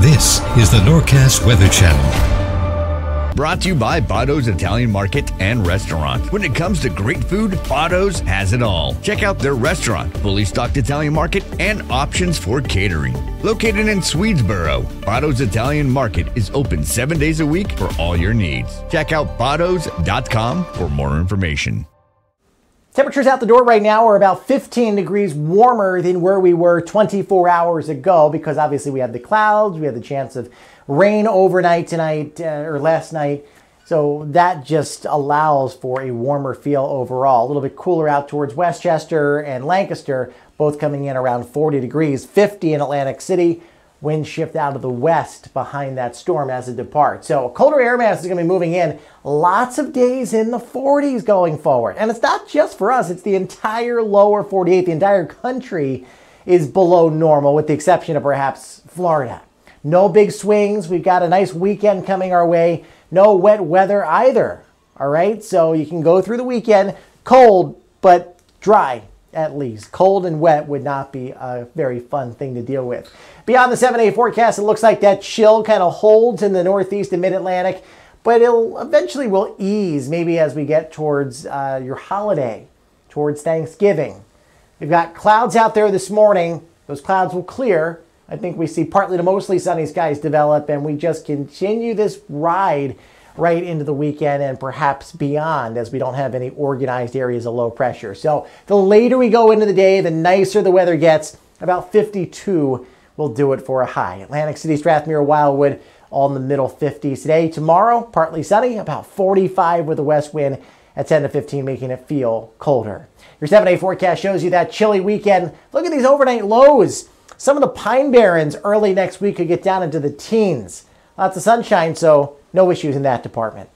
This is the NorCast Weather Channel. Brought to you by Botto's Italian Market and Restaurant. When it comes to great food, Botto's has it all. Check out their restaurant, fully stocked Italian market, and options for catering. Located in Swedesboro, Botto's Italian Market is open seven days a week for all your needs. Check out bottos.com for more information. Temperatures out the door right now are about 15 degrees warmer than where we were 24 hours ago because obviously we had the clouds, we had the chance of rain overnight tonight uh, or last night. So that just allows for a warmer feel overall. A little bit cooler out towards West Chester and Lancaster, both coming in around 40 degrees, 50 in Atlantic City. Wind shift out of the west behind that storm as it departs. So colder air mass is going to be moving in. Lots of days in the 40s going forward. And it's not just for us, it's the entire lower 48. The entire country is below normal with the exception of perhaps Florida. No big swings. We've got a nice weekend coming our way. No wet weather either. All right, so you can go through the weekend cold, but dry at least. Cold and wet would not be a very fun thing to deal with. Beyond the 7 day forecast, it looks like that chill kind of holds in the northeast and mid Atlantic, but it'll eventually will ease maybe as we get towards uh, your holiday, towards Thanksgiving. We've got clouds out there this morning. Those clouds will clear I think we see partly to mostly sunny skies develop, and we just continue this ride right into the weekend and perhaps beyond as we don't have any organized areas of low pressure. So the later we go into the day, the nicer the weather gets. About 52 will do it for a high. Atlantic City, Strathmere, Wildwood, all in the middle 50s today. Tomorrow, partly sunny, about 45 with a west wind at 10 to 15, making it feel colder. Your seven day forecast shows you that chilly weekend. Look at these overnight lows. Some of the Pine Barrens early next week could get down into the teens. Lots of sunshine, so no issues in that department.